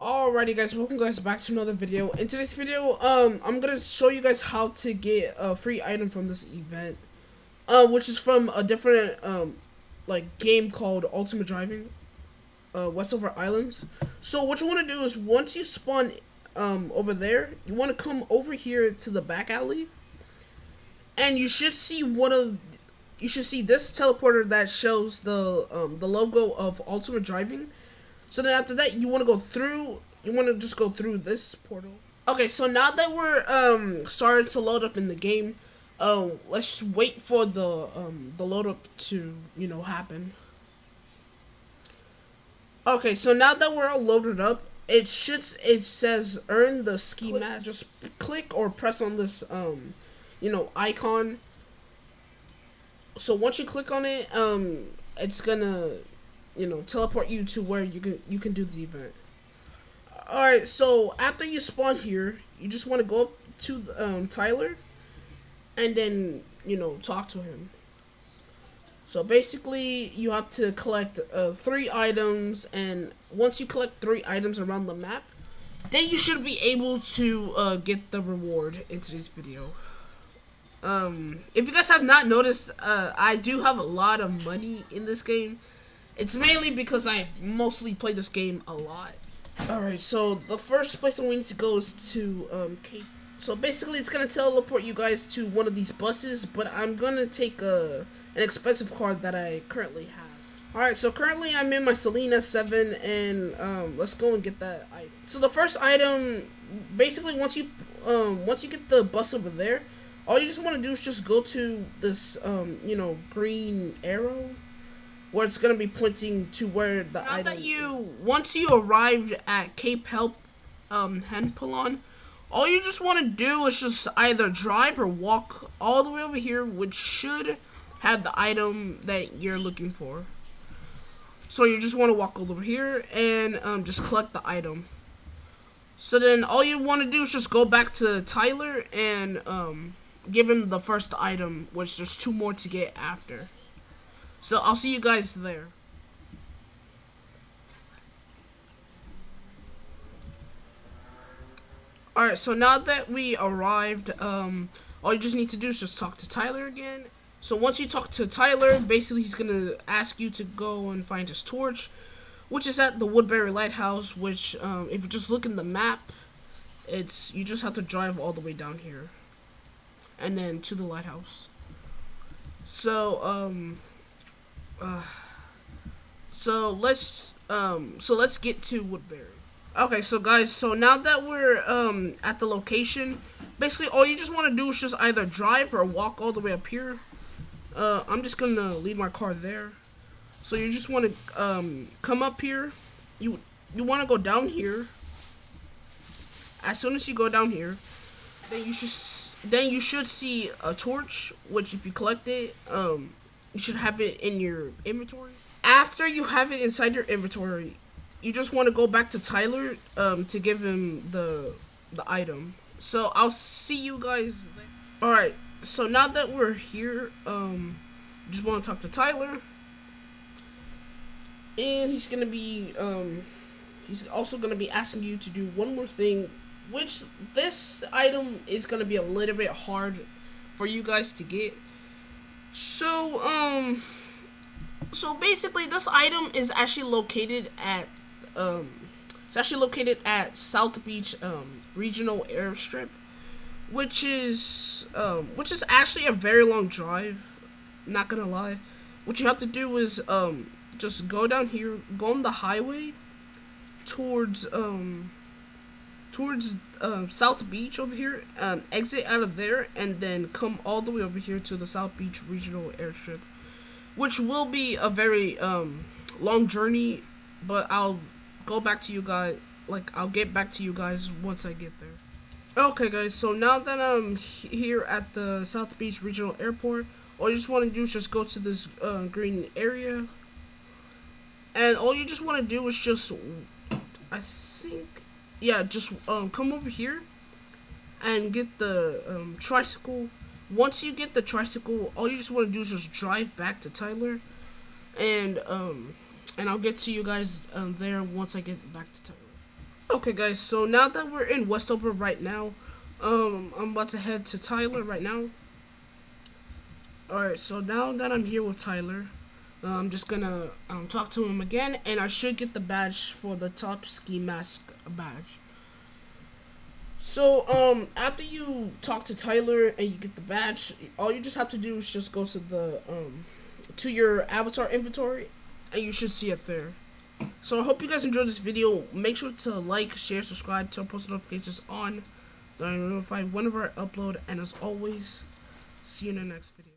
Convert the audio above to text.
Alrighty guys, welcome guys back to another video. In today's video, um, I'm gonna show you guys how to get a free item from this event. Uh, which is from a different, um, like, game called Ultimate Driving. Uh, Westover Islands. So what you want to do is, once you spawn, um, over there, you want to come over here to the back alley. And you should see one of, you should see this teleporter that shows the, um, the logo of Ultimate Driving so then after that, you want to go through, you want to just go through this portal. Okay, so now that we're um started to load up in the game, um, let's just wait for the um the load up to you know happen. Okay, so now that we're all loaded up, it should it says earn the ski mask. Just click or press on this um, you know icon. So once you click on it, um, it's gonna you know, teleport you to where you can you can do the event. All right, so after you spawn here, you just want to go up to um, Tyler, and then you know talk to him. So basically, you have to collect uh, three items, and once you collect three items around the map, then you should be able to uh, get the reward in today's video. Um, if you guys have not noticed, uh, I do have a lot of money in this game. It's mainly because I mostly play this game a lot. Alright, so the first place that we need to go is to um. So basically, it's gonna teleport you guys to one of these buses, but I'm gonna take a an expensive card that I currently have. Alright, so currently I'm in my Selena 7, and um, let's go and get that item. So the first item, basically, once you um, once you get the bus over there, all you just want to do is just go to this, um, you know, green arrow where it's gonna be pointing to where the now item. that you once you arrived at Cape Help, um, Henpalon, all you just want to do is just either drive or walk all the way over here, which should have the item that you're looking for. So you just want to walk over here and um, just collect the item. So then all you want to do is just go back to Tyler and um, give him the first item, which there's two more to get after. So I'll see you guys there. Alright, so now that we arrived, um, all you just need to do is just talk to Tyler again. So once you talk to Tyler, basically he's going to ask you to go and find his torch, which is at the Woodbury Lighthouse, which, um, if you just look in the map, it's, you just have to drive all the way down here. And then to the lighthouse. So, um, uh, so let's um so let's get to Woodbury. Okay, so guys, so now that we're um at the location, basically all you just want to do is just either drive or walk all the way up here. Uh, I'm just gonna leave my car there. So you just want to um come up here. You you want to go down here. As soon as you go down here, then you should then you should see a torch, which if you collect it, um, you should have it in your inventory. After you have it inside your inventory, you just want to go back to Tyler um, to give him the the item. So I'll see you guys. All right. So now that we're here, um, just want to talk to Tyler, and he's gonna be um, he's also gonna be asking you to do one more thing, which this item is gonna be a little bit hard for you guys to get. So, um, so basically, this item is actually located at, um, it's actually located at South Beach, um, Regional Airstrip, which is, um, which is actually a very long drive. Not gonna lie. What you have to do is, um, just go down here, go on the highway towards, um, towards uh, South Beach over here, um, exit out of there, and then come all the way over here to the South Beach Regional Airstrip, which will be a very um, long journey, but I'll go back to you guys, like, I'll get back to you guys once I get there. Okay, guys, so now that I'm here at the South Beach Regional Airport, all you just want to do is just go to this uh, green area, and all you just want to do is just, I think, yeah, just um, come over here and get the um, tricycle. Once you get the tricycle, all you just want to do is just drive back to Tyler, and um, and I'll get to you guys um, there once I get back to Tyler. Okay, guys. So now that we're in Westover right now, um, I'm about to head to Tyler right now. Alright, so now that I'm here with Tyler, I'm just gonna um, talk to him again, and I should get the badge for the top ski mask badge. So, um, after you talk to Tyler and you get the badge, all you just have to do is just go to the, um, to your avatar inventory, and you should see it there. So, I hope you guys enjoyed this video. Make sure to like, share, subscribe, turn post notifications on, so I notify whenever I upload, and as always, see you in the next video.